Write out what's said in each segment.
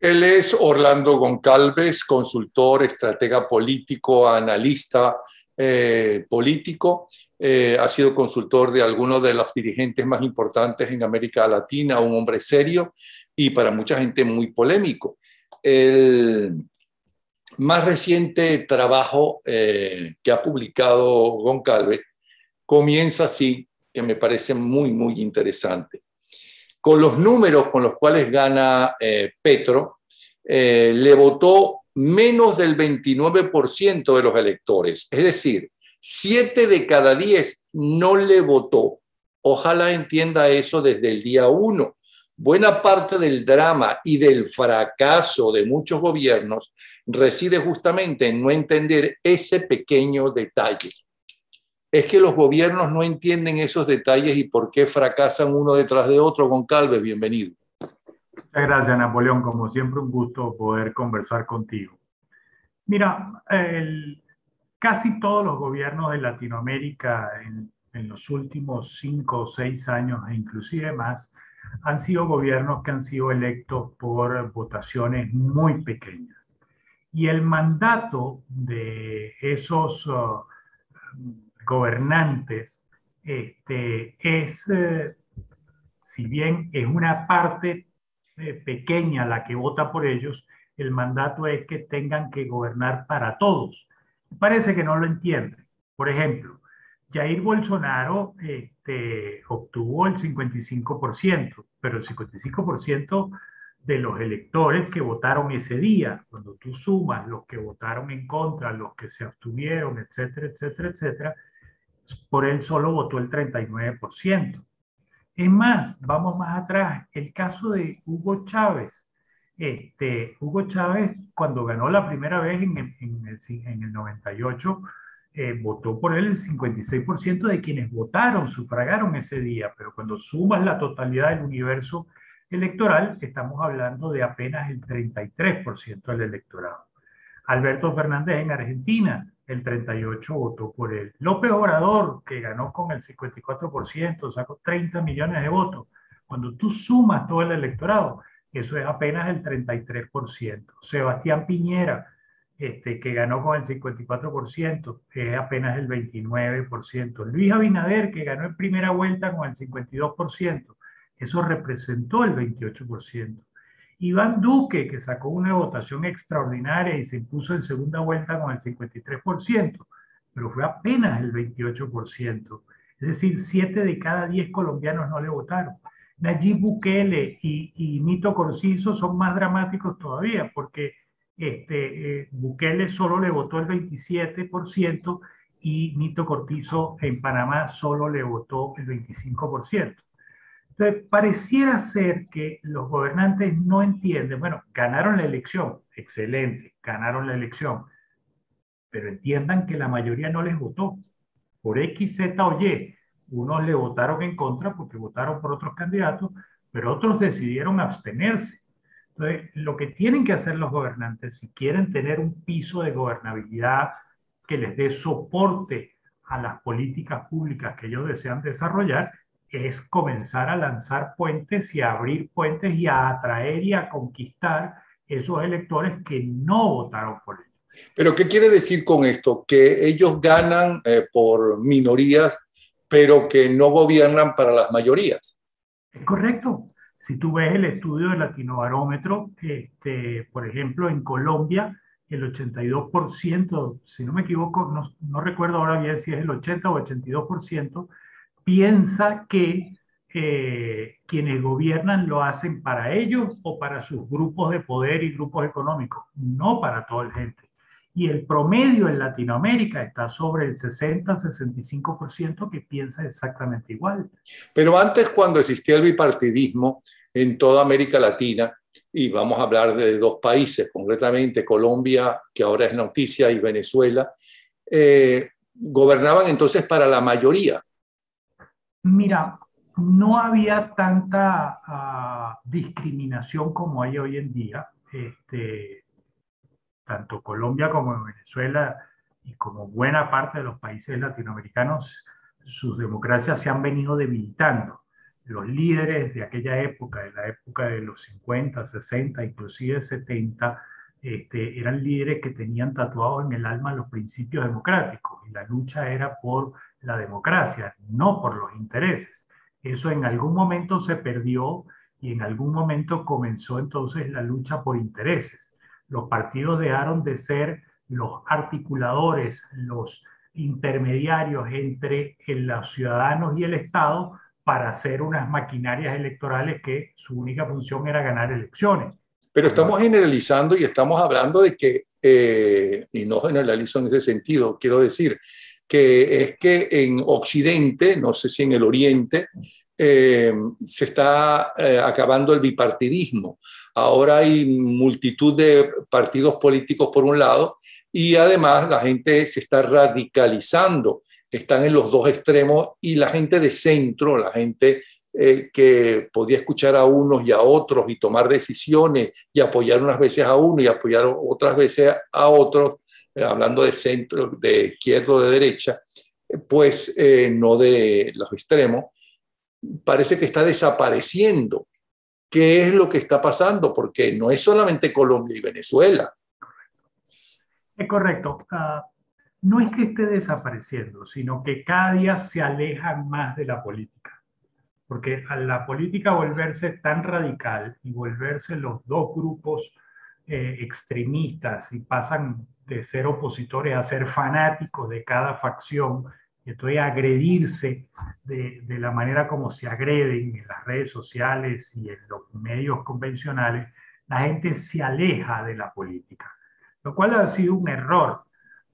Él es Orlando Goncalves, consultor, estratega político, analista eh, político. Eh, ha sido consultor de algunos de los dirigentes más importantes en América Latina, un hombre serio y para mucha gente muy polémico. El más reciente trabajo eh, que ha publicado Goncalves comienza así, que me parece muy, muy interesante con los números con los cuales gana eh, Petro, eh, le votó menos del 29% de los electores. Es decir, 7 de cada 10 no le votó. Ojalá entienda eso desde el día 1. Buena parte del drama y del fracaso de muchos gobiernos reside justamente en no entender ese pequeño detalle es que los gobiernos no entienden esos detalles y por qué fracasan uno detrás de otro. Goncalves, bienvenido. Muchas gracias, Napoleón. Como siempre, un gusto poder conversar contigo. Mira, casi todos los gobiernos de Latinoamérica en, los últimos cinco o seis años, e inclusive más, han sido gobiernos que han sido electos por votaciones muy pequeñas. Y el mandato de esos... Uh, gobernantes este, es, eh, si bien es una parte eh, pequeña la que vota por ellos, el mandato es que tengan que gobernar para todos. Parece que no lo entienden. Por ejemplo, Jair Bolsonaro este, obtuvo el 55%, pero el 55% de los electores que votaron ese día, cuando tú sumas los que votaron en contra, los que se abstuvieron, etcétera, etcétera, etcétera, por él solo votó el 39%. Es más, vamos más atrás, el caso de Hugo Chávez. Este, Hugo Chávez, cuando ganó la primera vez en el, en el, 98, eh, votó por él el 56% de quienes votaron, sufragaron ese día, pero cuando sumas la totalidad del universo electoral, estamos hablando de apenas el 33% del electorado. Alberto Fernández en Argentina, el 38 votó por él. López Obrador, que ganó con el 54%, sacó 30 millones de votos. Cuando tú sumas todo el electorado, eso es apenas el 33%. Sebastián Piñera, este, que ganó con el 54%, es apenas el 29%. Luis Abinader, que ganó en primera vuelta con el 52%, eso representó el 28%. Iván Duque, que sacó una votación extraordinaria y se impuso en segunda vuelta con el 53%, pero fue apenas el 28%. Es decir, 7 de cada 10 colombianos no le votaron. Nayib Bukele y, y Nito Corciso son más dramáticos todavía, porque este, eh, Bukele solo le votó el 27% y Nito Cortizo en Panamá solo le votó el 25%. Entonces, pareciera ser que los gobernantes no entienden, bueno, ganaron la elección, excelente, ganaron la elección, pero entiendan que la mayoría no les votó por X, Z o Y. Unos le votaron en contra porque votaron por otros candidatos, pero otros decidieron abstenerse. Entonces, lo que tienen que hacer los gobernantes, si quieren tener un piso de gobernabilidad que les dé soporte a las políticas públicas que ellos desean desarrollar, es comenzar a lanzar puentes y a abrir puentes y a atraer y a conquistar esos electores que no votaron por ellos. Pero ¿qué quiere decir con esto? Que ellos ganan eh, por minorías, pero que no gobiernan para las mayorías. Es correcto. Si tú ves el estudio del Latinobarómetro, este, por ejemplo, en Colombia, el 82%, si no me equivoco, no, no recuerdo ahora bien si es el 80 o 82%, piensa que eh, quienes gobiernan lo hacen para ellos o para sus grupos de poder y grupos económicos, no para toda la gente. Y el promedio en Latinoamérica está sobre el 60-65% que piensa exactamente igual. Pero antes, cuando existía el bipartidismo en toda América Latina, y vamos a hablar de dos países, concretamente Colombia, que ahora es noticia, y Venezuela, eh, gobernaban entonces para la mayoría. Mira, no había tanta ah, discriminación como hay hoy en día. Este, tanto Colombia como Venezuela y como buena parte de los países latinoamericanos, sus democracias se han venido debilitando. Los líderes de aquella época, de la época de los 50, 60, inclusive 70, este, eran líderes que tenían tatuados en el alma los principios democráticos y la lucha era por la democracia, no por los intereses. Eso en algún momento se perdió y en algún momento comenzó entonces la lucha por intereses. Los partidos dejaron de ser los articuladores, los intermediarios entre los ciudadanos y el Estado para hacer unas maquinarias electorales que su única función era ganar elecciones. Pero estamos generalizando y estamos hablando de que, eh, y no generalizo en ese sentido, quiero decir que es que en Occidente, no sé si en el Oriente, eh, se está eh, acabando el bipartidismo. Ahora hay multitud de partidos políticos por un lado y además la gente se está radicalizando, están en los dos extremos y la gente de centro, la gente eh, que podía escuchar a unos y a otros y tomar decisiones y apoyar unas veces a uno y apoyar otras veces a otros, hablando de centro, de izquierda o de derecha, pues eh, no de los extremos, parece que está desapareciendo. ¿Qué es lo que está pasando? Porque no es solamente Colombia y Venezuela. Es correcto. Ah, no es que esté desapareciendo, sino que cada día se alejan más de la política. Porque a la política volverse tan radical y volverse los dos grupos eh, extremistas y pasan de ser opositores a ser fanáticos de cada facción y entonces agredirse de, de la manera como se agreden en las redes sociales y en los medios convencionales, la gente se aleja de la política, lo cual ha sido un error,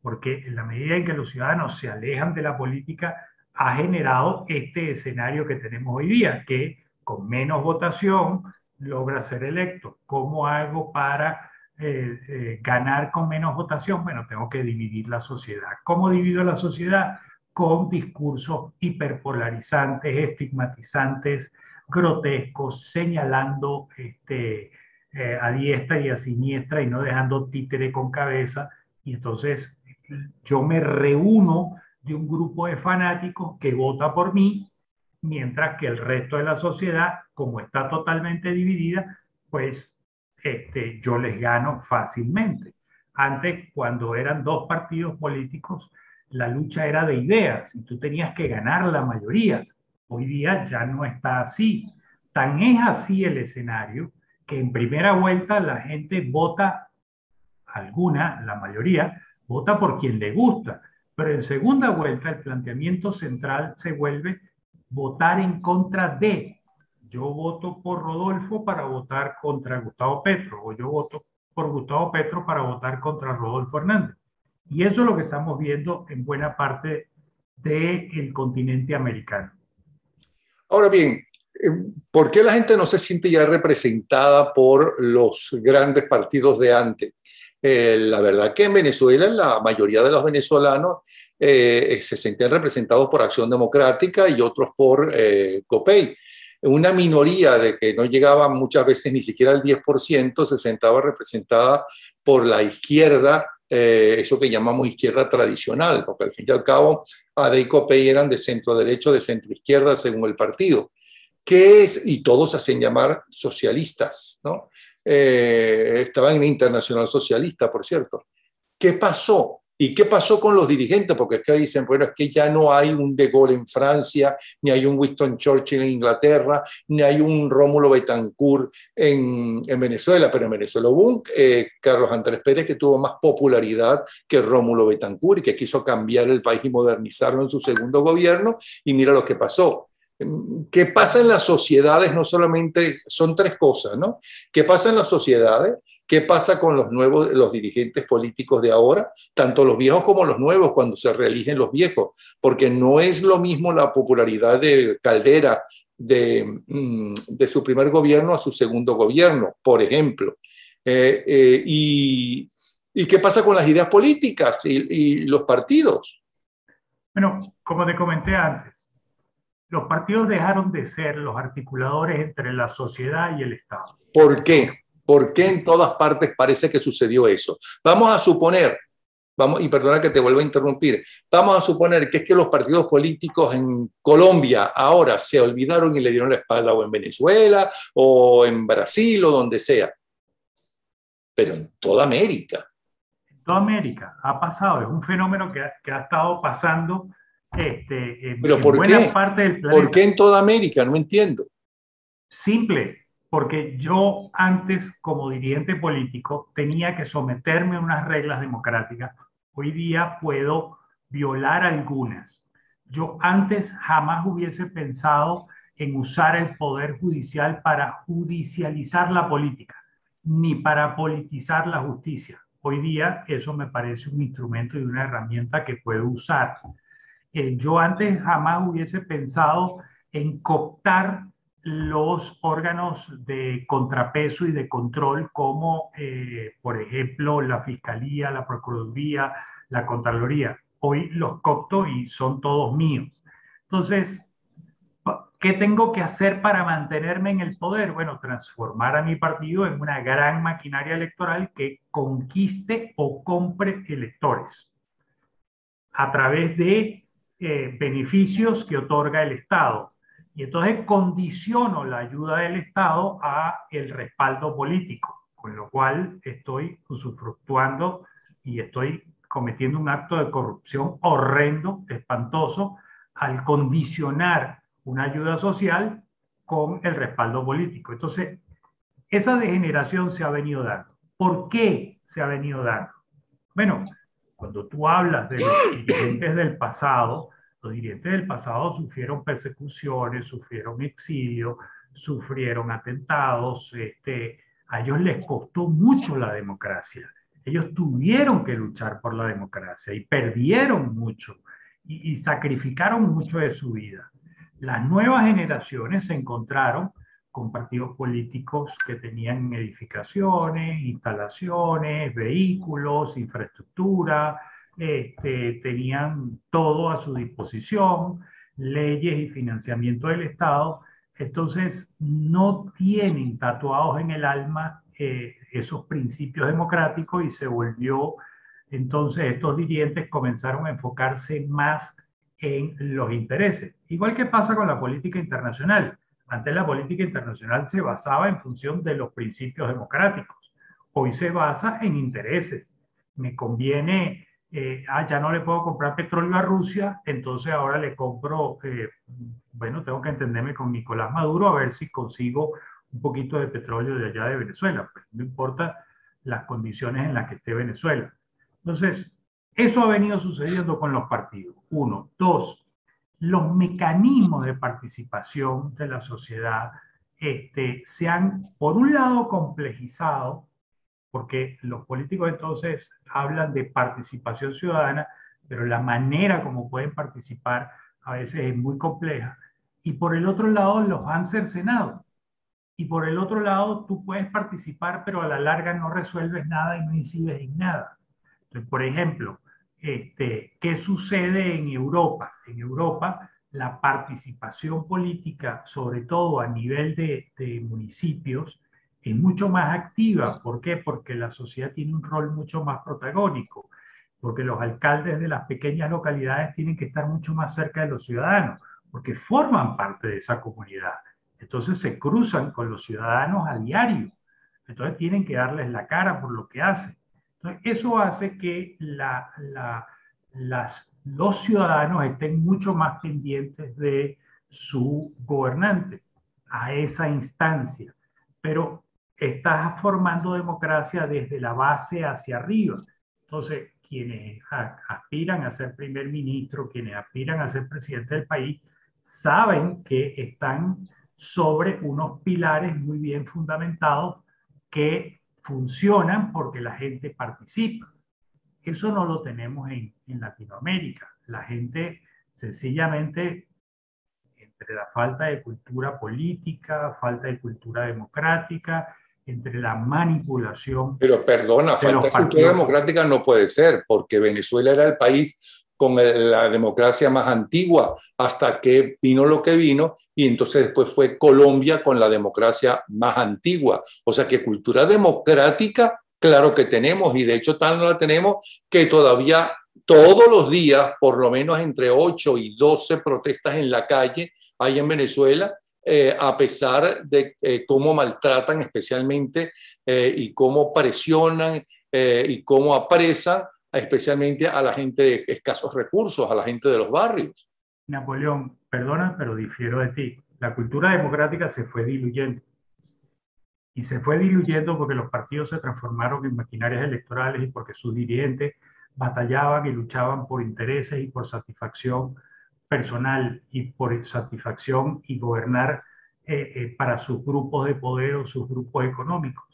porque en la medida en que los ciudadanos se alejan de la política, ha generado este escenario que tenemos hoy día, que con menos votación logra ser electo. ¿Cómo hago para eh, eh, ganar con menos votación? Bueno, tengo que dividir la sociedad. ¿Cómo divido la sociedad? Con discursos hiperpolarizantes, estigmatizantes, grotescos, señalando este, eh, a diestra y a siniestra y no dejando títere con cabeza. Y entonces yo me reúno de un grupo de fanáticos que vota por mí, mientras que el resto de la sociedad, como está totalmente dividida, pues este, yo les gano fácilmente. Antes, cuando eran dos partidos políticos, la lucha era de ideas y tú tenías que ganar la mayoría. Hoy día ya no está así. Tan es así el escenario que en primera vuelta la gente vota, alguna, la mayoría, vota por quien le gusta, pero en segunda vuelta el planteamiento central se vuelve votar en contra de. Yo voto por Rodolfo para votar contra Gustavo Petro, o yo voto por Gustavo Petro para votar contra Rodolfo Hernández. Y eso es lo que estamos viendo en buena parte del continente americano. Ahora bien, eh, ¿por qué la gente no se siente ya representada por los grandes partidos de antes? Eh, la verdad que en Venezuela la mayoría de los venezolanos eh, se sentían representados por Acción Democrática y otros por eh, COPEI. Una minoría de que no llegaba muchas veces ni siquiera al 10% se sentaba representada por la izquierda, eso que llamamos izquierda tradicional, porque al fin y al cabo AD y COPEI eran de centro derecho, de centro izquierda según el partido. ¿Qué es? Y todos hacen llamar socialistas, ¿no? eh, estaba en Internacional Socialista, por cierto. ¿Qué pasó? ¿Y qué pasó con los dirigentes? Porque es que dicen, bueno, es que ya no hay un De Gaulle en Francia, ni hay un Winston Churchill en Inglaterra, ni hay un Rómulo Betancourt en, en Venezuela, pero en Venezuela hubo un eh, Carlos Andrés Pérez que tuvo más popularidad que Rómulo Betancourt y que quiso cambiar el país y modernizarlo en su segundo gobierno, y mira lo que pasó. ¿Qué pasa en las sociedades? No solamente son tres cosas, ¿no? ¿Qué pasa en las sociedades? ¿Qué pasa con los nuevos, los dirigentes políticos de ahora? Tanto los viejos como los nuevos cuando se reeligen los viejos, porque no es lo mismo la popularidad de Caldera de, mm, de su primer gobierno a su segundo gobierno, por ejemplo. Eh, eh, y, y, qué pasa con las ideas políticas y, y los partidos? Bueno, como te comenté antes, los partidos dejaron de ser los articuladores entre la sociedad y el Estado. ¿Por qué? ¿Por qué en todas partes parece que sucedió eso? Vamos a suponer vamos, y perdona que te vuelva a interrumpir, vamos a suponer que es que los partidos políticos en Colombia ahora se olvidaron y le dieron la espalda o en Venezuela o en Brasil o donde sea, pero en toda América. En toda América ha pasado, es un fenómeno que ha, que ha estado pasando este, en, ¿Pero por buena qué? parte del planeta. ¿Por qué en toda América? No entiendo. Simple, porque yo antes como dirigente político tenía que someterme a unas reglas democráticas. Hoy día puedo violar algunas. Yo antes jamás hubiese pensado en usar el poder judicial para judicializar la política, ni para politizar la justicia. Hoy día eso me parece un instrumento y una herramienta que puedo usar. Eh, yo antes jamás hubiese pensado en cooptar los órganos de contrapeso y de control como, eh, por ejemplo, la Fiscalía, la Procuraduría, la Contraloría. Hoy los copto y son todos míos. Entonces, ¿qué tengo que hacer para mantenerme en el poder? Bueno, transformar a mi partido en una gran maquinaria electoral que conquiste o compre electores a través de eh, beneficios que otorga el Estado y entonces condiciono la ayuda del Estado a el respaldo político, con lo cual estoy usufructuando y estoy cometiendo un acto de corrupción horrendo, espantoso, al condicionar una ayuda social con el respaldo político. Entonces, esa degeneración se ha venido dando. ¿Por qué se ha venido dando? Bueno, cuando tú hablas de los dirigentes del pasado, los dirigentes del pasado sufrieron persecuciones, sufrieron exilio, sufrieron atentados, este, a ellos les costó mucho la democracia. Ellos tuvieron que luchar por la democracia y perdieron mucho y, y sacrificaron mucho de su vida. Las nuevas generaciones se encontraron con partidos políticos que tenían edificaciones, instalaciones, vehículos, infraestructura, este, tenían todo a su disposición, leyes y financiamiento del Estado, entonces no tienen tatuados en el alma eh, esos principios democráticos y se volvió, entonces estos dirigentes comenzaron a enfocarse más en los intereses. Igual que pasa con la política internacional. Antes la política internacional se basaba en función de los principios democráticos. Hoy se basa en intereses. Me conviene eh, ah, ya no le puedo comprar petróleo a Rusia, entonces ahora le compro, eh, bueno, tengo que entenderme con Nicolás Maduro a ver si consigo un poquito de petróleo de allá de Venezuela, pues no importa las condiciones en las que esté Venezuela. Entonces, eso ha venido sucediendo con los partidos. Uno. Dos, los mecanismos de participación de la sociedad este, se han, por un lado, complejizado porque los políticos entonces hablan de participación ciudadana, pero la manera como pueden participar a veces es muy compleja. Y por el otro lado los han cercenado. Y por el otro lado tú puedes participar, pero a la larga no resuelves nada y no incides en nada. Por ejemplo, este, ¿qué sucede en Europa? En Europa la participación política, sobre todo a nivel de municipios, es mucho más activa. ¿Por qué? Porque la sociedad tiene un rol mucho más protagónico, porque los alcaldes de las pequeñas localidades tienen que estar mucho más cerca de los ciudadanos, porque forman parte de esa comunidad. Entonces se cruzan con los ciudadanos a diario. Entonces tienen que darles la cara por lo que hacen. Entonces eso hace que la, la, las, los ciudadanos estén mucho más pendientes de su gobernante, a esa instancia. Pero estás formando democracia desde la base hacia arriba. Entonces, quienes aspiran a ser primer ministro, quienes aspiran a ser presidente del país, saben que están sobre unos pilares muy bien fundamentados que funcionan porque la gente participa. Eso no lo tenemos en, en Latinoamérica. La gente sencillamente, entre la falta de cultura política, falta de cultura democrática, entre la manipulación. Pero perdona, falta de cultura democrática no puede ser, porque Venezuela era el país con la democracia más antigua hasta que vino lo que vino y entonces después fue Colombia con la democracia más antigua. O sea que cultura democrática Claro que tenemos, y de hecho tal no la tenemos que todavía todos los días, por lo menos entre 8 y 12 protestas en la calle hay en Venezuela, eh, a pesar de eh, cómo maltratan especialmente eh, y cómo presionan y cómo apresan especialmente a la gente de escasos recursos, a la gente de los barrios. Napoleón, perdona, pero difiero de ti. La cultura democrática se fue diluyendo. Y se fue diluyendo porque los partidos se transformaron en maquinarias electorales y porque sus dirigentes batallaban y luchaban por intereses y por satisfacción personal y por satisfacción y gobernar eh, eh, para sus grupos de poder o sus grupos económicos.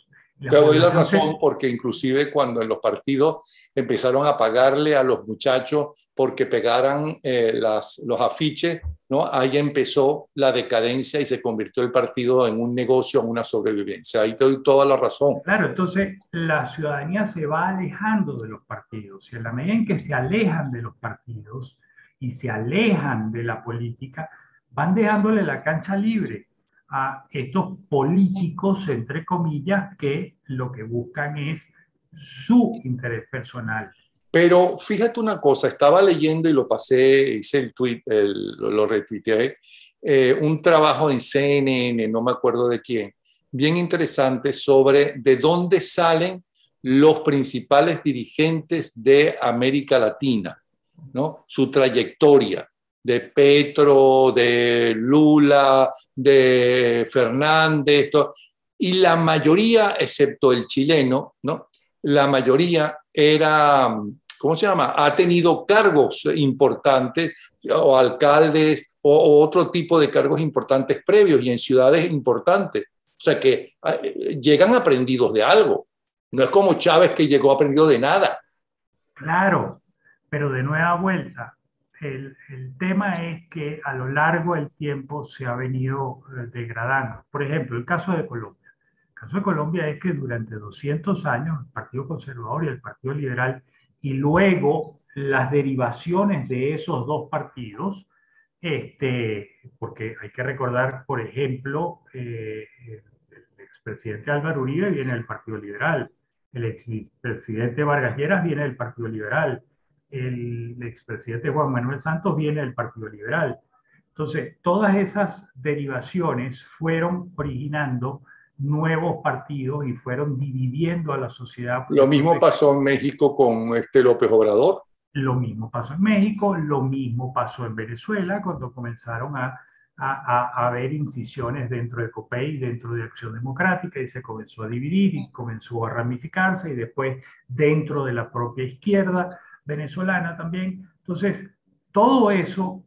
Te doy la razón porque inclusive cuando en los partidos empezaron a pagarle a los muchachos porque pegaran eh, las, los afiches, ¿no? ahí empezó la decadencia y se convirtió el partido en un negocio, en una sobrevivencia. Ahí te doy toda la razón. Claro, entonces la ciudadanía se va alejando de los partidos y en la medida en que se alejan de los partidos y se alejan de la política, van dejándole la cancha libre a estos políticos, entre comillas, que lo que buscan es su interés personal. Pero fíjate una cosa, estaba leyendo y lo pasé, hice el tweet, lo, retuiteé, eh, un trabajo en CNN, no me acuerdo de quién, bien interesante sobre de dónde salen los principales dirigentes de América Latina, ¿no? su trayectoria de Petro, de Lula, de Fernández, y la mayoría, excepto el chileno, ¿no? la mayoría era, ¿cómo se llama? Ha tenido cargos importantes, o alcaldes, o, otro tipo de cargos importantes previos y en ciudades importantes. O sea que eh, llegan aprendidos de algo. No es como Chávez que llegó aprendido de nada. Claro, pero de nueva vuelta, el, tema es que a lo largo del tiempo se ha venido eh, degradando. Por ejemplo, el caso de Colombia. El caso de Colombia es que durante 200 años el Partido Conservador y el Partido Liberal, y luego las derivaciones de esos dos partidos, este, porque hay que recordar, por ejemplo, eh, el expresidente Álvaro Uribe viene del Partido Liberal, el expresidente Vargas Lleras viene del Partido Liberal, el expresidente Juan Manuel Santos viene del Partido Liberal. Entonces, todas esas derivaciones fueron originando nuevos partidos y fueron dividiendo a la sociedad. Lo mismo pasó en México con este López Obrador. Lo mismo pasó en México, lo mismo pasó en Venezuela cuando comenzaron a, a, a haber incisiones dentro de COPEI, dentro de Acción Democrática y se comenzó a dividir y comenzó a ramificarse y después dentro de la propia izquierda venezolana también. Entonces, todo eso,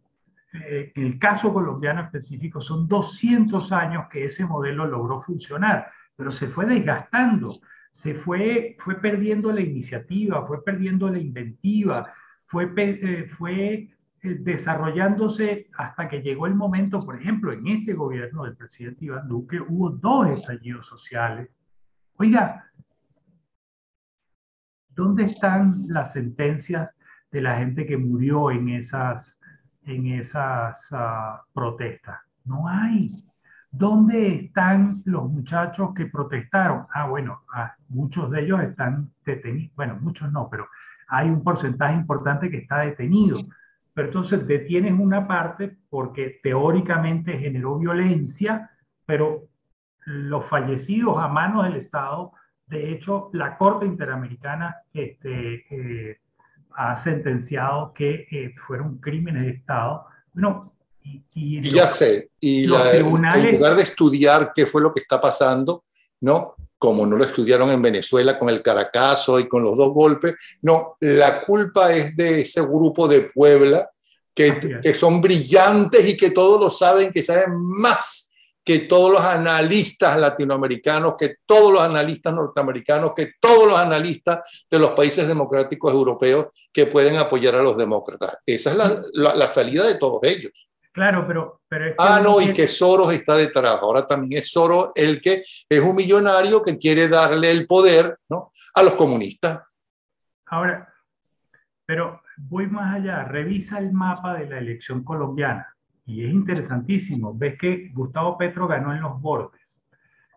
eh, en el caso colombiano específico, son 200 años que ese modelo logró funcionar, pero se fue desgastando, se fue, fue perdiendo la iniciativa, fue perdiendo la inventiva, fue, eh, fue eh, desarrollándose hasta que llegó el momento, por ejemplo, en este gobierno del presidente Iván Duque hubo dos estallidos sociales. Oiga, ¿Dónde están las sentencias de la gente que murió en esas, en esas ah, protestas? No hay. ¿Dónde están los muchachos que protestaron? Ah, bueno, ah, muchos de ellos están detenidos. Bueno, muchos no, pero hay un porcentaje importante que está detenido. Pero entonces detienen una parte porque teóricamente generó violencia, pero los fallecidos a manos del Estado de hecho, la Corte Interamericana este, eh, ha sentenciado que eh, fueron crímenes de Estado. No, y, ya sé, y en lugar de estudiar qué fue lo que está pasando, ¿no? Como no lo estudiaron en Venezuela con el Caracazo y con los dos golpes, no, la culpa es de ese grupo de Puebla que, que son brillantes y que todos lo saben, que saben más que todos los analistas latinoamericanos, que todos los analistas norteamericanos, que todos los analistas de los países democráticos europeos que pueden apoyar a los demócratas. Esa es la, la, salida de todos ellos. Claro, pero... pero ah, no, y que Soros está detrás. Ahora también es Soros el que es un millonario que quiere darle el poder ¿no? a los comunistas. Ahora, pero voy más allá. Revisa el mapa de la elección colombiana y es interesantísimo. Ves que Gustavo Petro ganó en los bordes,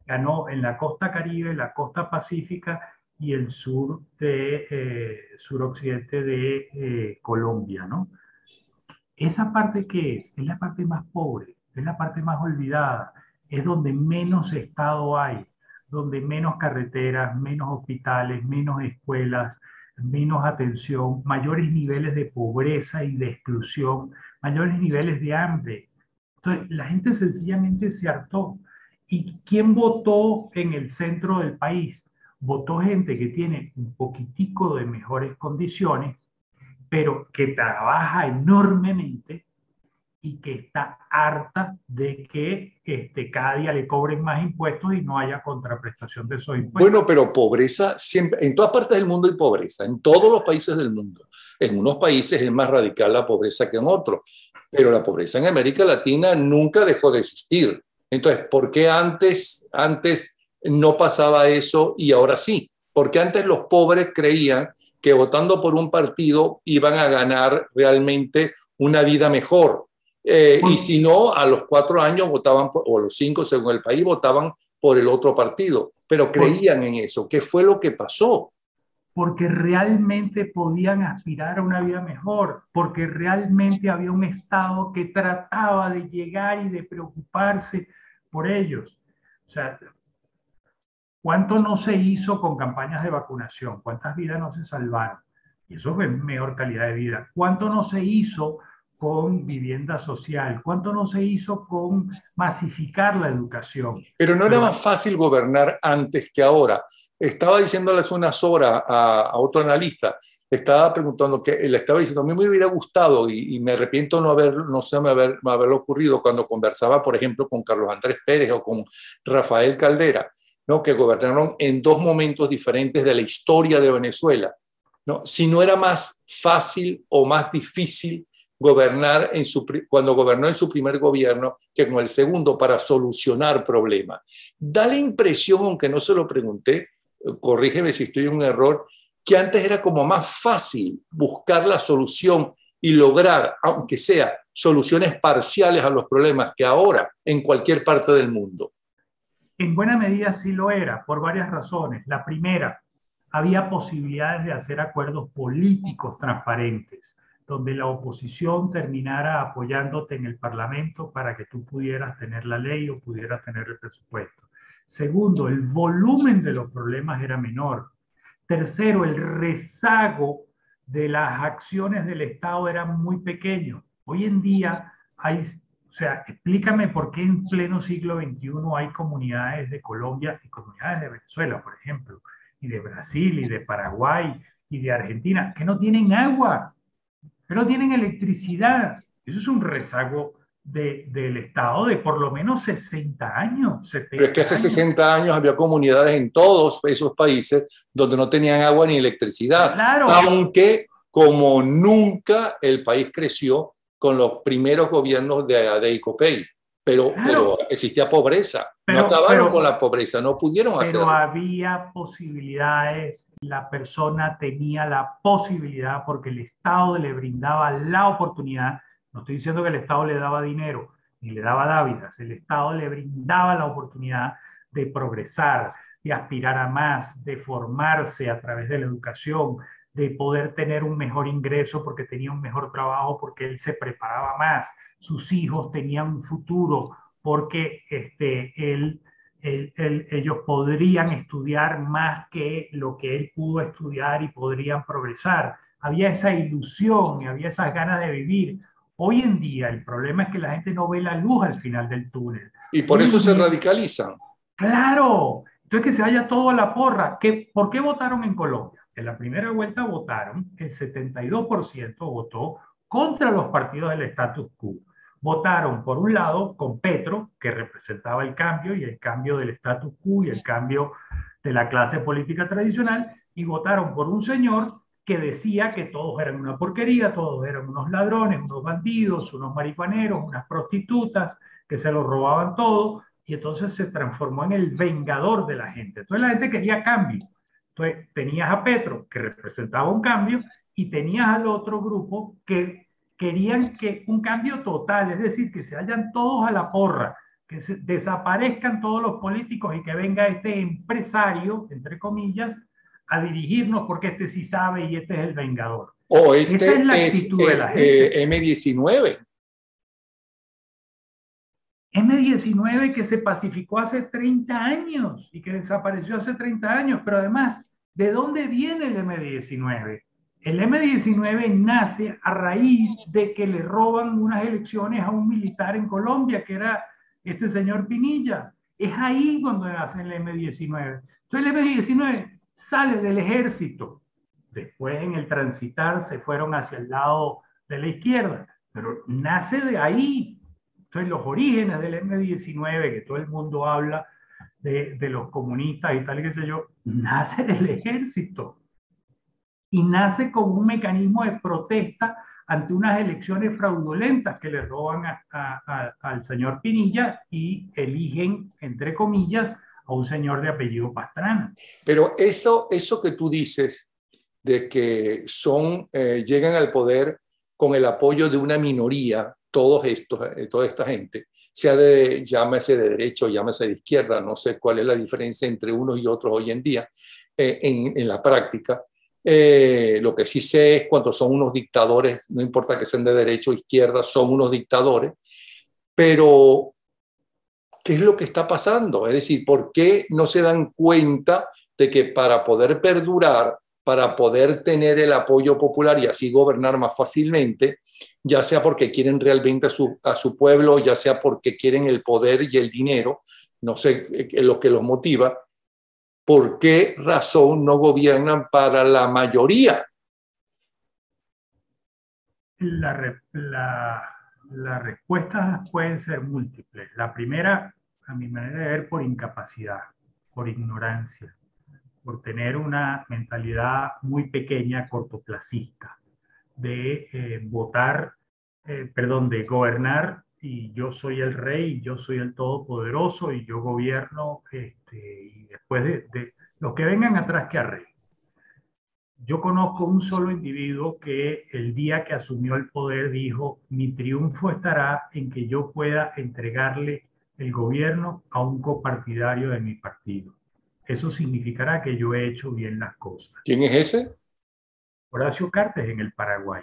ganó en la costa caribe, la costa pacífica y el sur de eh, suroccidente de eh, Colombia, ¿no? Esa parte que es, es la parte más pobre, es la parte más olvidada, es donde menos Estado hay, donde menos carreteras, menos hospitales, menos escuelas, menos atención, mayores niveles de pobreza y de exclusión, mayores niveles de hambre. Entonces, la gente sencillamente se hartó. ¿Y quién votó en el centro del país? Votó gente que tiene un poquitico de mejores condiciones, pero que trabaja enormemente y que está harta de que este, cada día le cobren más impuestos y no haya contraprestación de esos impuestos. Bueno, pero pobreza siempre, en todas partes del mundo hay pobreza, en todos los países del mundo. En unos países es más radical la pobreza que en otros, pero la pobreza en América Latina nunca dejó de existir. Entonces, ¿por qué antes, antes no pasaba eso y ahora sí? Porque antes los pobres creían que votando por un partido iban a ganar realmente una vida mejor eh, y si no, a los cuatro años votaban, o a los cinco según el país, votaban por el otro partido, pero creían en eso. ¿Qué fue lo que pasó? Porque realmente podían aspirar a una vida mejor, porque realmente había un Estado que trataba de llegar y de preocuparse por ellos. O sea, ¿cuánto no se hizo con campañas de vacunación? ¿Cuántas vidas no se salvaron? Y eso fue mejor calidad de vida. ¿Cuánto no se hizo con vivienda social? ¿Cuánto no se hizo con masificar la educación? Pero no era más fácil gobernar antes que ahora. Estaba diciéndole hace unas horas a, otro analista, estaba preguntando que le estaba diciendo, a mí me hubiera gustado y, me arrepiento no haber, no sé, me haber, haberlo ocurrido cuando conversaba, por ejemplo, con Carlos Andrés Pérez o con Rafael Caldera, ¿no? que gobernaron en dos momentos diferentes de la historia de Venezuela. ¿no? Si no era más fácil o más difícil gobernar cuando gobernó en su primer gobierno que con el segundo para solucionar problemas. Da la impresión, aunque no se lo pregunté, corrígeme si estoy en un error, que antes era como más fácil buscar la solución y lograr, aunque sea soluciones parciales a los problemas que ahora en cualquier parte del mundo. En buena medida sí lo era, por varias razones. La primera, había posibilidades de hacer acuerdos políticos transparentes donde la oposición terminara apoyándote en el Parlamento para que tú pudieras tener la ley o pudieras tener el presupuesto. Segundo, el volumen de los problemas era menor. Tercero, el rezago de las acciones del Estado era muy pequeño. Hoy en día hay, o sea, explícame por qué en pleno siglo XXI hay comunidades de Colombia y comunidades de Venezuela, por ejemplo, y de Brasil y de Paraguay y de Argentina, que no tienen agua pero tienen electricidad. Eso es un rezago del Estado de por lo menos 60 años. pero es que hace 60 años había comunidades en todos esos países donde no tenían agua ni electricidad. Claro. Aunque como nunca el país creció con los primeros gobiernos de Adeicopey pero, pero existía pobreza. no acabaron con la pobreza, no pudieron hacerlo. Pero había posibilidades, la persona tenía la posibilidad porque el Estado le brindaba la oportunidad. No estoy diciendo que el Estado le daba dinero ni le daba dávidas, el Estado le brindaba la oportunidad de progresar, de aspirar a más, de formarse a través de la educación, de poder tener un mejor ingreso porque tenía un mejor trabajo, porque él se preparaba más sus hijos tenían un futuro porque este, él, ellos podrían estudiar más que lo que él pudo estudiar y podrían progresar. Había esa ilusión y había esas ganas de vivir. Hoy en día el problema es que la gente no ve la luz al final del túnel. Y por eso se radicalizan. Claro. Entonces que se vaya todo a la porra. ¿Qué, ¿Por qué votaron en Colombia? En la primera vuelta votaron, el 72% votó contra los partidos del status quo votaron por un lado con Petro, que representaba el cambio y el cambio del status quo y el cambio de la clase política tradicional, y votaron por un señor que decía que todos eran una porquería, todos eran unos ladrones, unos bandidos, unos marihuaneros, unas prostitutas, que se lo robaban todo, y entonces se transformó en el vengador de la gente. Entonces la gente quería cambio. Entonces tenías a Petro, que representaba un cambio, y tenías al otro grupo que querían que un cambio total, es decir, que se vayan todos a la porra, que desaparezcan todos los políticos y que venga este empresario, entre comillas, a dirigirnos porque este sí sabe y este es el vengador. O este es, la actitud de la gente. M19. M19 que se pacificó hace 30 años y que desapareció hace 30 años, pero además, ¿de dónde viene el M19? El M19 nace a raíz de que le roban unas elecciones a un militar en Colombia, que era este señor Pinilla. Es ahí cuando nace el M19. Entonces el M19 sale del ejército. Después en el transitar se fueron hacia el lado de la izquierda, pero nace de ahí. Entonces los orígenes del M19, que todo el mundo habla de, de los comunistas y tal, qué sé yo, nace del ejército y nace como un mecanismo de protesta ante unas elecciones fraudulentas que le roban al señor Pinilla y eligen, entre comillas, a un señor de apellido Pastrana. Pero eso, eso que tú dices de que son, eh, llegan al poder con el apoyo de una minoría, todos estos, eh, toda esta gente, sea de, llámese de derecho, llámese de izquierda, no sé cuál es la diferencia entre unos y otros hoy en día eh, en, en, la práctica, eh, lo que sí sé es cuando son unos dictadores, no importa que sean de derecha o izquierda, son unos dictadores, pero ¿qué es lo que está pasando? Es decir, ¿por qué no se dan cuenta de que para poder perdurar, para poder tener el apoyo popular y así gobernar más fácilmente, ya sea porque quieren realmente a su, pueblo, ya sea porque quieren el poder y el dinero, no sé eh, lo que los motiva, ¿por qué razón no gobiernan para la mayoría? La, las respuestas pueden ser múltiples. La primera, a mi manera de ver, por incapacidad, por ignorancia, por tener una mentalidad muy pequeña, cortoplacista, de eh, votar, eh, perdón, de gobernar y yo soy el rey, yo soy el todopoderoso y yo gobierno, este, y después de, de los que vengan atrás que arreglen. Yo conozco un solo individuo que el día que asumió el poder dijo, mi triunfo estará en que yo pueda entregarle el gobierno a un copartidario de mi partido. Eso significará que yo he hecho bien las cosas. ¿Quién es ese? Horacio Cartes en el Paraguay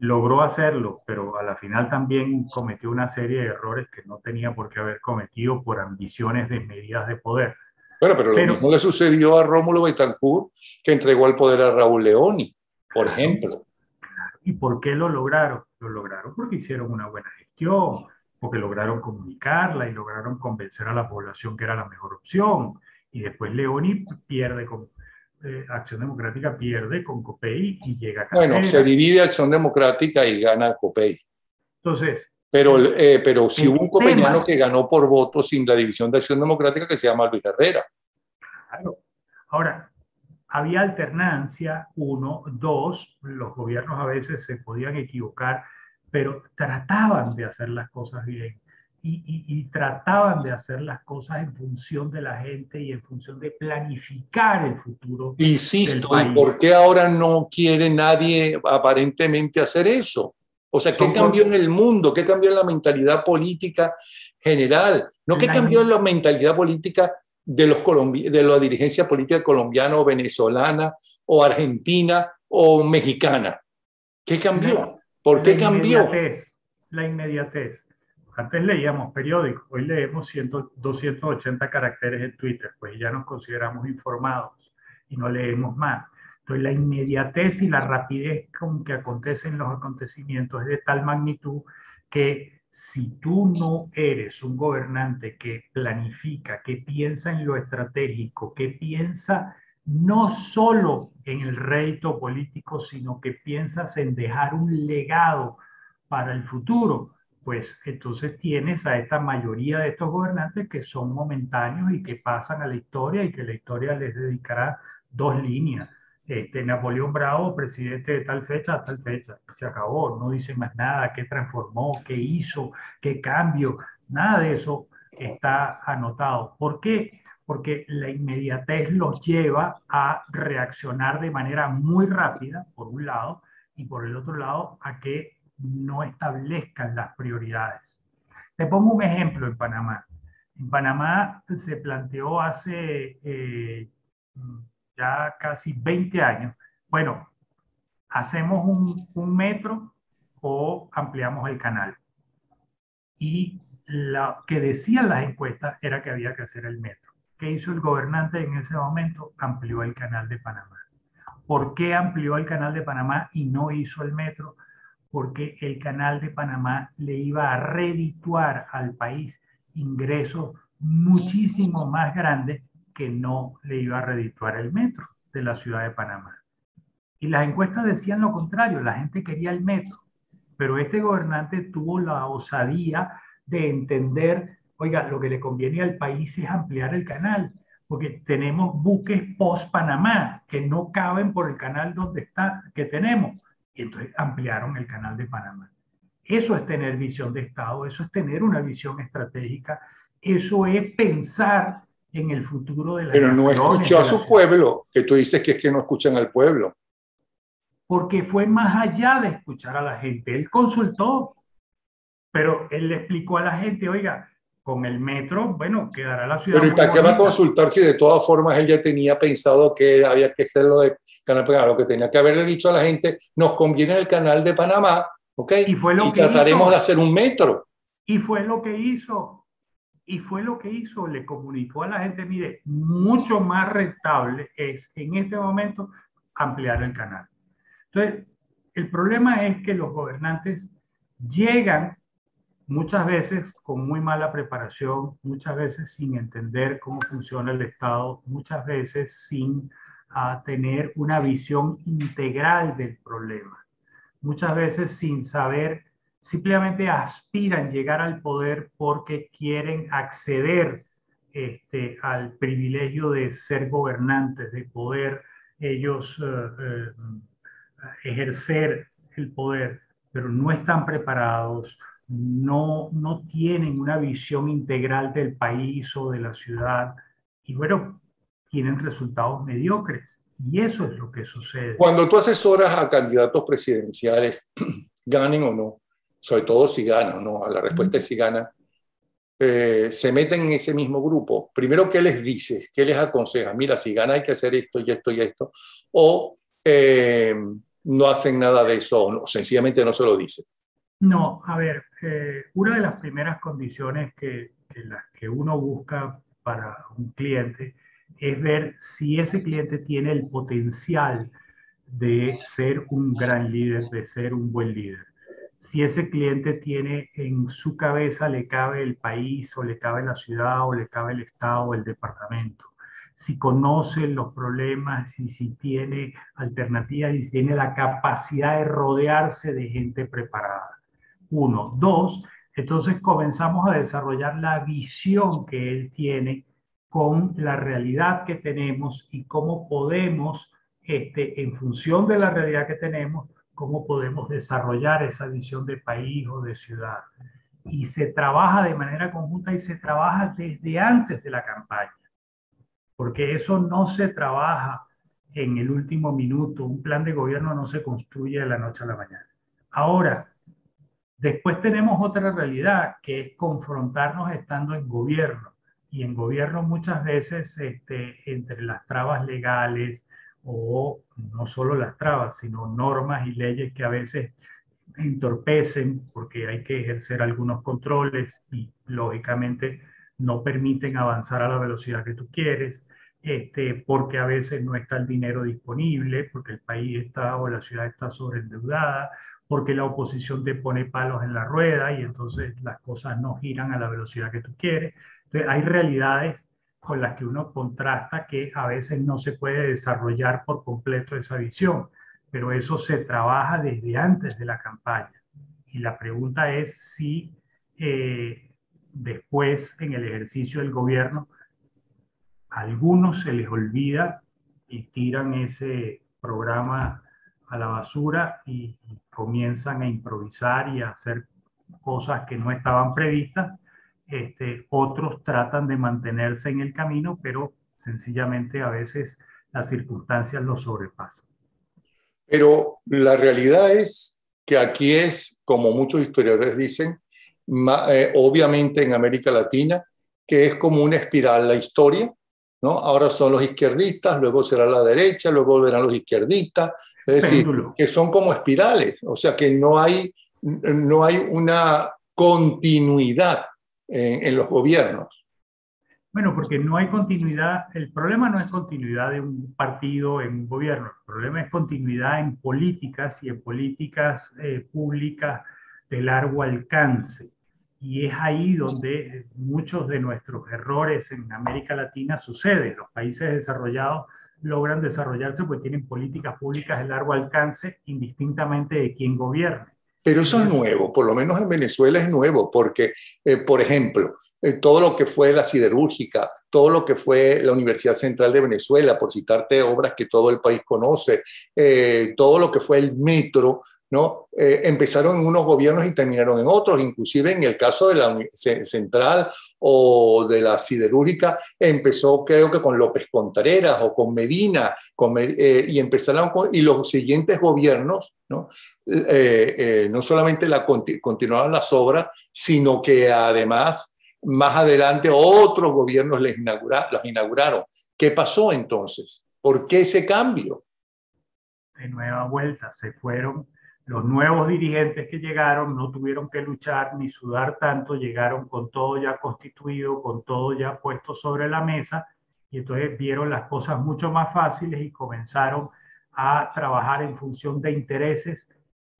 logró hacerlo, pero a la final también cometió una serie de errores que no tenía por qué haber cometido por ambiciones desmedidas de poder. Bueno, pero, lo mismo le sucedió a Rómulo Betancourt, que entregó el poder a Raúl Leoni, por ejemplo. ¿Y por qué lo lograron? Lo lograron porque hicieron una buena gestión, porque lograron comunicarla y lograron convencer a la población que era la mejor opción. Y después Leoni pierde con, eh, Acción Democrática pierde con COPEI y llega a Bueno, se divide Acción Democrática y gana COPEI. Entonces. Pero, eh, pero si hubo un copellano que ganó por votos sin la división de Acción Democrática que se llama Luis Herrera. Claro. Ahora, había alternancia, uno, dos, los gobiernos a veces se podían equivocar, pero trataban de hacer las cosas bien y, trataban de hacer las cosas en función de la gente y en función de planificar el futuro. Insisto, ¿y por qué ahora no quiere nadie aparentemente hacer eso? O sea, ¿qué cambió en el mundo? ¿Qué cambió en la mentalidad política general? No qué cambió en la mentalidad política de, los de la dirigencia política colombiana o venezolana o argentina o mexicana. ¿Qué cambió? ¿Por qué cambió? La inmediatez. Antes leíamos periódicos, hoy leemos 100, 280 caracteres en Twitter, pues ya nos consideramos informados y no leemos más. Entonces la inmediatez y la rapidez con que acontecen los acontecimientos es de tal magnitud que si tú no eres un gobernante que planifica, que piensa en lo estratégico, que piensa no solo en el rédito político, sino que piensas en dejar un legado para el futuro, pues entonces tienes a esta mayoría de estos gobernantes que son momentáneos y que pasan a la historia y que la historia les dedicará dos líneas. Este, Napoleón Bravo, presidente de tal fecha a tal fecha, se acabó, no dice más nada, qué transformó, qué hizo, qué cambio, nada de eso está anotado. ¿Por qué? Porque la inmediatez los lleva a reaccionar de manera muy rápida, por un lado, y por el otro lado, a que no establezcan las prioridades. Te pongo un ejemplo en Panamá. En Panamá se planteó hace, eh, ya casi 20 años, bueno, hacemos un, un metro o ampliamos el canal. Y lo que decían las encuestas era que había que hacer el metro. ¿Qué hizo el gobernante en ese momento? Amplió el canal de Panamá. ¿Por qué amplió el canal de Panamá y no hizo el metro? Porque el canal de Panamá le iba a redituar al país ingresos muchísimo más grandes que no le iba a redituar el metro de la ciudad de Panamá. Y las encuestas decían lo contrario, la gente quería el metro, pero este gobernante tuvo la osadía de entender, oiga, lo que le conviene al país es ampliar el canal, porque tenemos buques post-Panamá que no caben por el canal donde está, que tenemos. Y entonces ampliaron el canal de Panamá. Eso es tener visión de Estado, eso es tener una visión estratégica, eso es pensar en el futuro de la Pero no escuchó a su pueblo, que tú dices que es que no escuchan al pueblo. Porque fue más allá de escuchar a la gente. Él consultó, pero él le explicó a la gente, oiga, con el metro, bueno, quedará la ciudad. Pero ¿para qué va a consultar si de todas formas él ya tenía pensado que había que hacerlo de Canal Panamá? Lo que tenía que haberle dicho a la gente, nos conviene el canal de Panamá, ¿ok? Y, fue lo que trataremos de hacer un metro. Y fue lo que hizo. Y fue lo que hizo. Le comunicó a la gente, mire, mucho más rentable es en este momento ampliar el canal. Entonces, el problema es que los gobernantes llegan muchas veces con muy mala preparación, muchas veces sin entender cómo funciona el Estado, muchas veces sin ah, tener una visión integral del problema, muchas veces sin saber, simplemente aspiran llegar al poder porque quieren acceder este, al privilegio de ser gobernantes, de poder ellos eh, eh, ejercer el poder, pero no están preparados, no, no tienen una visión integral del país o de la ciudad y bueno, tienen resultados mediocres. Y eso es lo que sucede. Cuando tú asesoras a candidatos presidenciales, ganen o no, sobre todo si ganan, ¿no? A la respuesta es si ganan, eh, se meten en ese mismo grupo. Primero, ¿qué les dices? ¿Qué les aconsejas? Mira, si gana hay que hacer esto y esto y esto. O eh, no hacen nada de eso, o sencillamente no se lo dicen. No, a ver, eh, una de las primeras condiciones que, que, que uno busca para un cliente es ver si ese cliente tiene el potencial de ser un gran líder, de ser un buen líder. Si ese cliente tiene en su cabeza, le cabe el país o le cabe la ciudad o le cabe el estado o el departamento. Si conoce los problemas y si tiene alternativas y si tiene la capacidad de rodearse de gente preparada. Uno. Dos, entonces comenzamos a desarrollar la visión que él tiene con la realidad que tenemos y cómo podemos, este, en función de la realidad que tenemos, cómo podemos desarrollar esa visión de país o de ciudad. Y se trabaja de manera conjunta y se trabaja desde antes de la campaña, porque eso no se trabaja en el último minuto. Un plan de gobierno no se construye de la noche a la mañana. Ahora, Después tenemos otra realidad que es confrontarnos estando en gobierno. Y en gobierno muchas veces este, entre las trabas legales o no solo las trabas, sino normas y leyes que a veces entorpecen porque hay que ejercer algunos controles y lógicamente no permiten avanzar a la velocidad que tú quieres, este, porque a veces no está el dinero disponible, porque el país está o la ciudad está sobreendeudada, porque la oposición te pone palos en la rueda y entonces las cosas no giran a la velocidad que tú quieres. Entonces, hay realidades con las que uno contrasta que a veces no se puede desarrollar por completo esa visión, pero eso se trabaja desde antes de la campaña. Y la pregunta es si eh, después en el ejercicio del gobierno a algunos se les olvida y tiran ese programa a la basura y, comienzan a improvisar y a hacer cosas que no estaban previstas. Este, otros tratan de mantenerse en el camino, pero sencillamente a veces las circunstancias los sobrepasan. Pero la realidad es que aquí es, como muchos historiadores dicen, eh, obviamente en América Latina, que es como una espiral la historia ¿no? Ahora son los izquierdistas, luego será la derecha, luego volverán los izquierdistas, es decir, que son como espirales, o sea que no hay, no hay una continuidad en, los gobiernos. Bueno, porque no hay continuidad, el problema no es continuidad de un partido en un gobierno, el problema es continuidad en políticas y en políticas eh, públicas de largo alcance. Y es ahí donde muchos de nuestros errores en América Latina suceden. Los países desarrollados logran desarrollarse porque tienen políticas públicas de largo alcance indistintamente de quién gobierne. Pero eso es nuevo, por lo menos en Venezuela es nuevo, porque, eh, por ejemplo, eh, todo lo que fue la siderúrgica, todo lo que fue la Universidad Central de Venezuela, por citarte obras que todo el país conoce, eh, todo lo que fue el metro, ¿no? empezaron en unos gobiernos y terminaron en otros, inclusive en el caso de la Central o de la siderúrgica, empezó creo que con López Contreras o con Medina, y empezaron y los siguientes gobiernos ¿no? Eh, eh, no solamente la, continuaron las obras, sino que además más adelante otros gobiernos les las inauguraron. ¿Qué pasó entonces? ¿Por qué ese cambio? De nueva vuelta, se fueron los nuevos dirigentes que llegaron, no tuvieron que luchar ni sudar tanto, llegaron con todo ya constituido, con todo ya puesto sobre la mesa, y entonces vieron las cosas mucho más fáciles y comenzaron a trabajar en función de intereses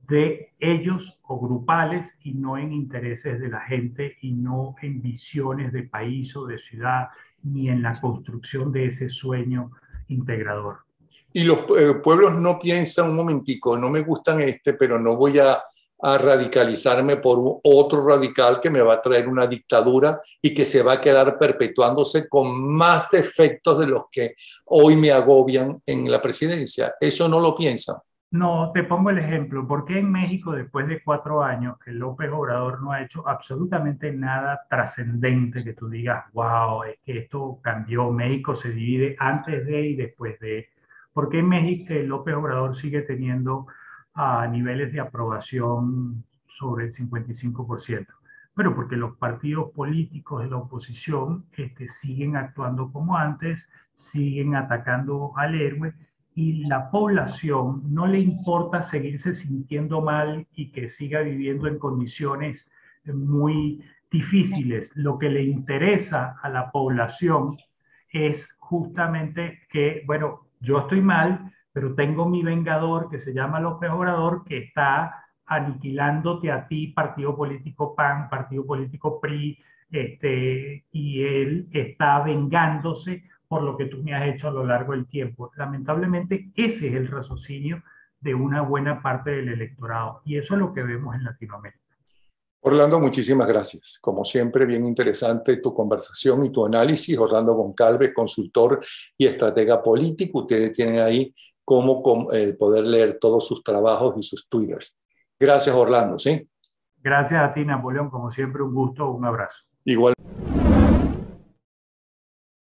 de ellos o grupales y no en intereses de la gente y no en visiones de país o de ciudad ni en la construcción de ese sueño integrador. Y los eh, pueblos no piensan un momentico, no me gustan este, pero no voy a a radicalizarme por otro radical que me va a traer una dictadura y que se va a quedar perpetuándose con más defectos de los que hoy me agobian en la presidencia. ¿Eso no lo piensan? No, te pongo el ejemplo. ¿Por qué en México, después de cuatro años, que López Obrador no ha hecho absolutamente nada trascendente que tú digas, wow, es que esto cambió, México se divide antes de y después de? ¿Por qué México López Obrador sigue teniendo a niveles de aprobación sobre el 55%. Bueno, porque los partidos políticos de la oposición este, siguen actuando como antes, siguen atacando al héroe y la población no le importa seguirse sintiendo mal y que siga viviendo en condiciones muy difíciles. Lo que le interesa a la población es justamente que, bueno, yo estoy mal, pero tengo mi vengador que se llama López Obrador que está aniquilándote a ti, partido político PAN, partido político PRI, este, y él está vengándose por lo que tú me has hecho a lo largo del tiempo. Lamentablemente, ese es el raciocinio de una buena parte del electorado, y eso es lo que vemos en Latinoamérica. Orlando, muchísimas gracias. Como siempre, bien interesante tu conversación y tu análisis. Orlando Goncalves, consultor y estratega político. Ustedes tienen ahí cómo eh, poder leer todos sus trabajos y sus twitters. Gracias, Orlando, ¿sí? Gracias a ti, Napoleón. Como siempre, un gusto, un abrazo. Igual.